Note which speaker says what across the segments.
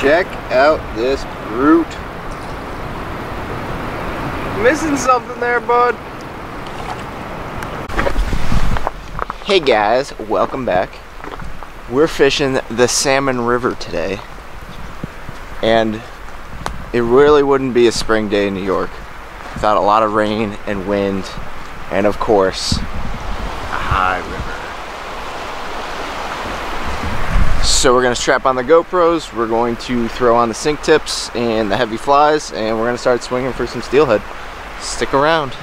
Speaker 1: Check out this brute.
Speaker 2: Missing something there, bud.
Speaker 1: Hey guys, welcome back. We're fishing the Salmon River today. And it really wouldn't be a spring day in New York without a lot of rain and wind and of course a high river. So we're gonna strap on the GoPros, we're going to throw on the sink tips and the heavy flies and we're gonna start swinging for some steelhead. Stick around.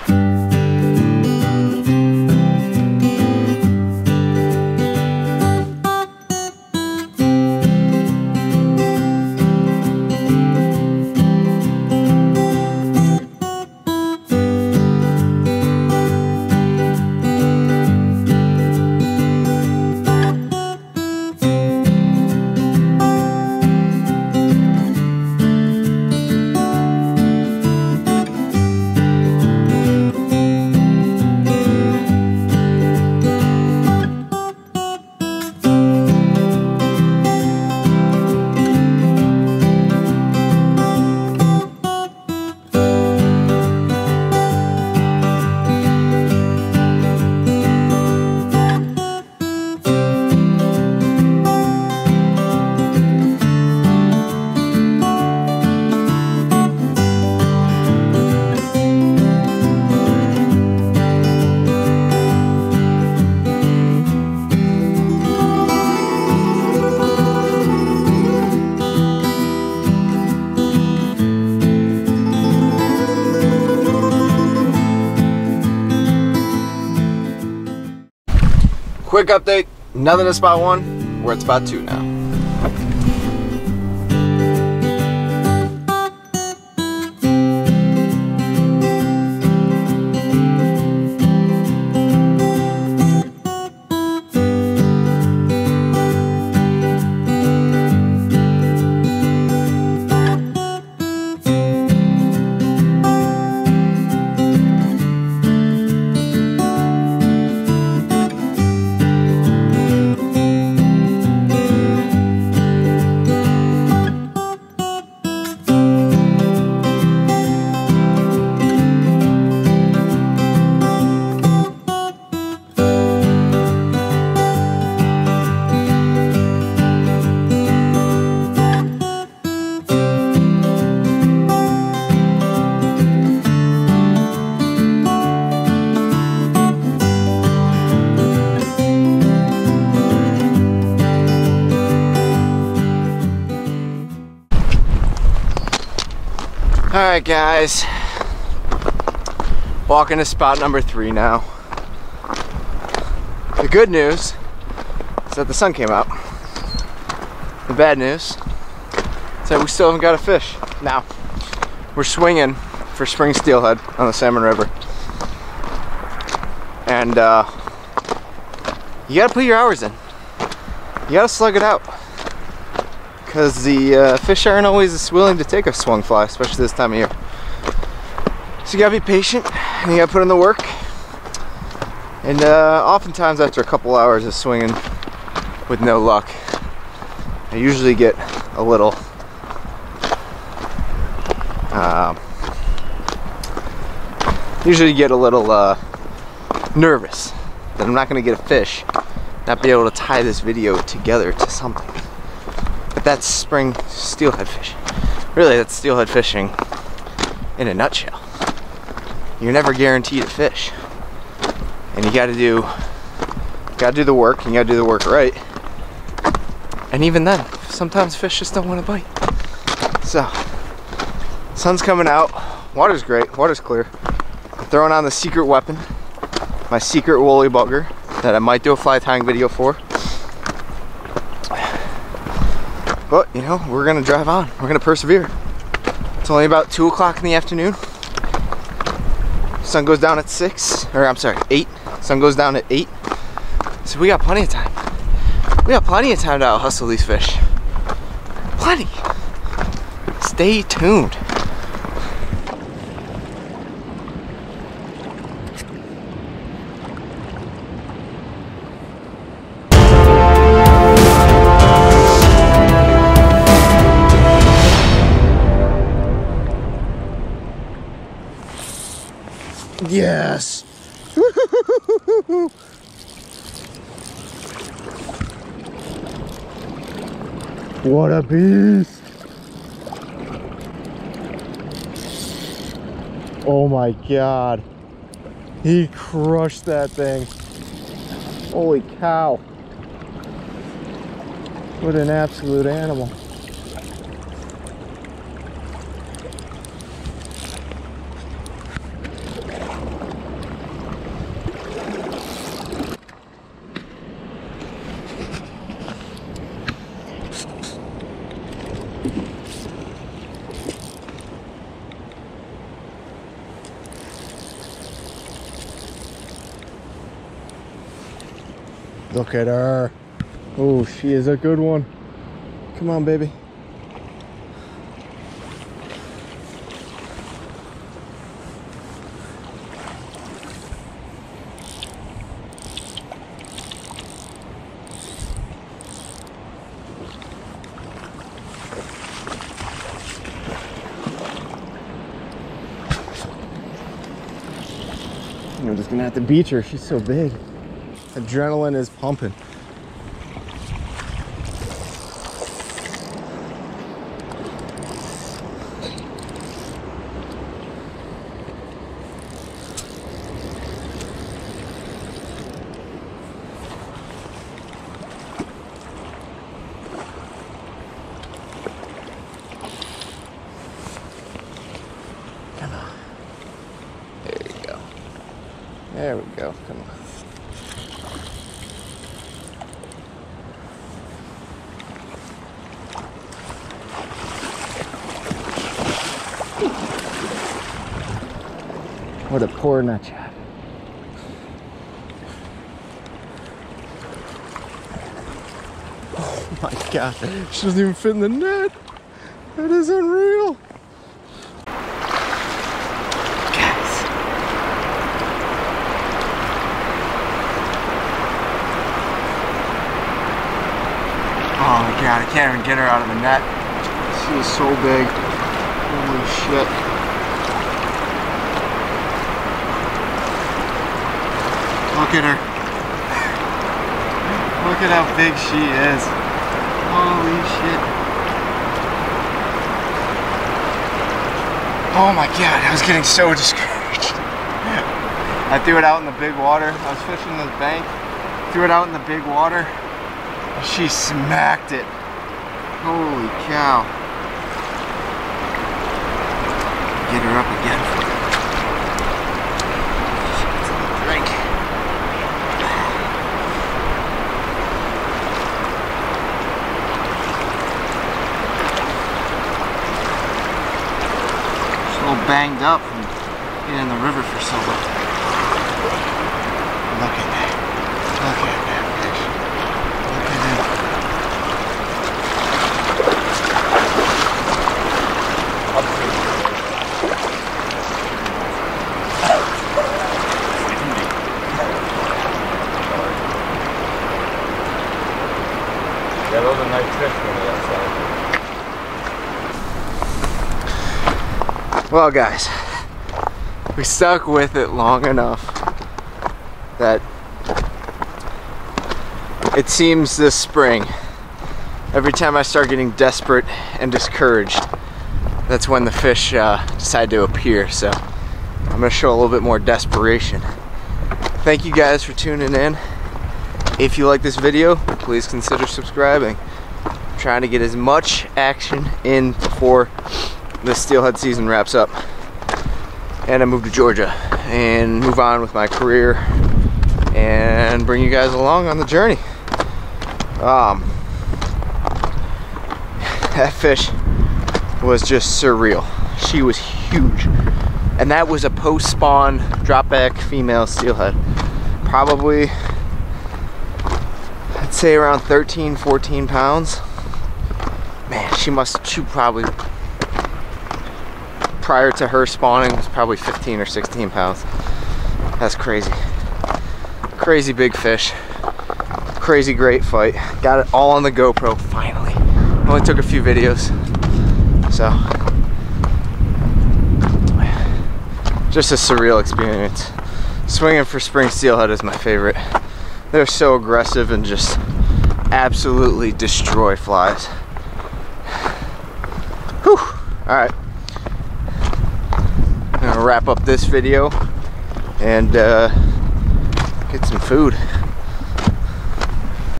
Speaker 1: Quick update, nothing at spot one, we're at spot two now. Alright guys, walking to spot number three now. The good news is that the sun came out. The bad news is that we still haven't got a fish. Now, we're swinging for spring steelhead on the Salmon River. And uh, you gotta put your hours in. You gotta slug it out because the uh, fish aren't always as willing to take a swung fly, especially this time of year. So you gotta be patient and you gotta put in the work. And uh, oftentimes after a couple hours of swinging with no luck, I usually get a little uh, usually get a little uh, nervous that I'm not gonna get a fish, not be able to tie this video together to something that's spring steelhead fishing. Really, that's steelhead fishing in a nutshell. You're never guaranteed a fish. And you gotta do gotta do the work, and you gotta do the work right. And even then, sometimes fish just don't want to bite. So, sun's coming out, water's great, water's clear. I'm throwing on the secret weapon, my secret woolly bugger that I might do a fly tying video for. But, you know, we're gonna drive on. We're gonna persevere. It's only about 2 o'clock in the afternoon. Sun goes down at 6, or I'm sorry, 8. Sun goes down at 8. So we got plenty of time. We got plenty of time to out hustle these fish. Plenty. Stay tuned. Yes. what a beast. Oh my God. He crushed that thing. Holy cow. What an absolute animal. Look at her. Oh, she is a good one. Come on, baby. I'm just gonna have to beach her. She's so big. Adrenaline is pumping. There we go. Come on. What a poor nutshot. Oh my god, she doesn't even fit in the net. That is unreal. Guys. Oh my god, I can't even get her out of the net. She is so big. Holy shit. Look at her. Look at how big she is. Holy shit. Oh my god, I was getting so discouraged. I threw it out in the big water. I was fishing this bank, threw it out in the big water. She smacked it. Holy cow. Get her up again. Drink. She's all banged up from being in the river for so long. Look at that. Look at that fish. Look at him.
Speaker 2: Yeah, those are nice fish from the outside.
Speaker 1: Well, guys, we stuck with it long enough that it seems this spring, every time I start getting desperate and discouraged, that's when the fish uh, decide to appear. So I'm going to show a little bit more desperation. Thank you guys for tuning in. If you like this video, please consider subscribing. I'm trying to get as much action in before the steelhead season wraps up and I move to Georgia and move on with my career and bring you guys along on the journey. Um, that fish was just surreal. She was huge. And that was a post spawn drop back female steelhead. Probably, I'd say around 13, 14 pounds. Man, she must, she probably prior to her spawning was probably 15 or 16 pounds. That's crazy. Crazy big fish. Crazy great fight. Got it all on the GoPro finally. Only took a few videos. So just a surreal experience. Swinging for spring steelhead is my favorite. They're so aggressive and just absolutely destroy flies. Whew. All right gonna wrap up this video and uh, get some food.